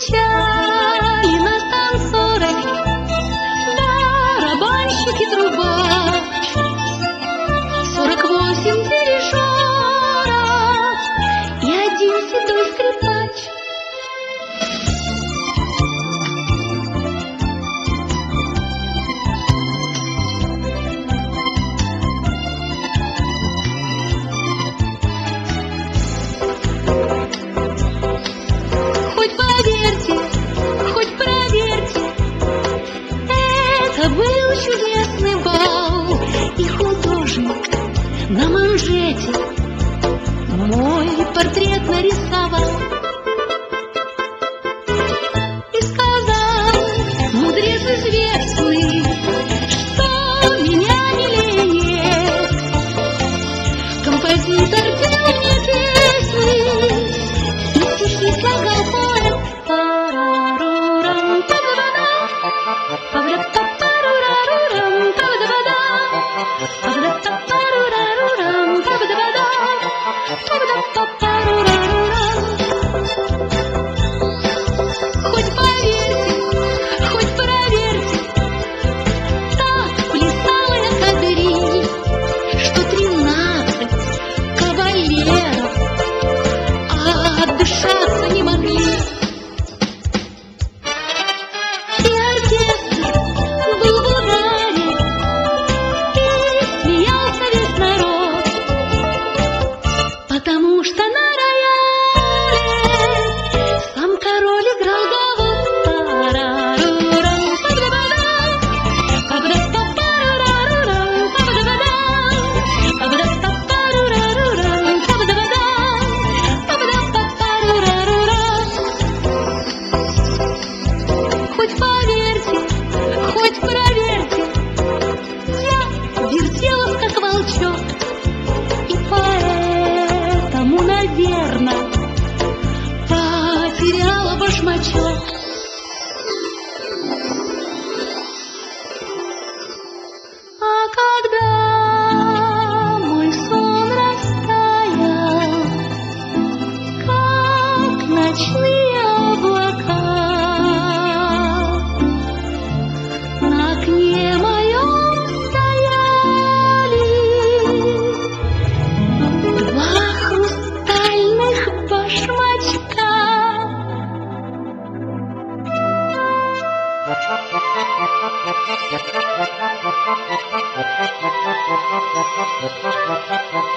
家。Это был чудесный бал, и художник на манжете мой портрет нарисовал. И сказал, мудрец известный, とか том, что на рояле сам король играл Хоть поверьте, much left. Thank you.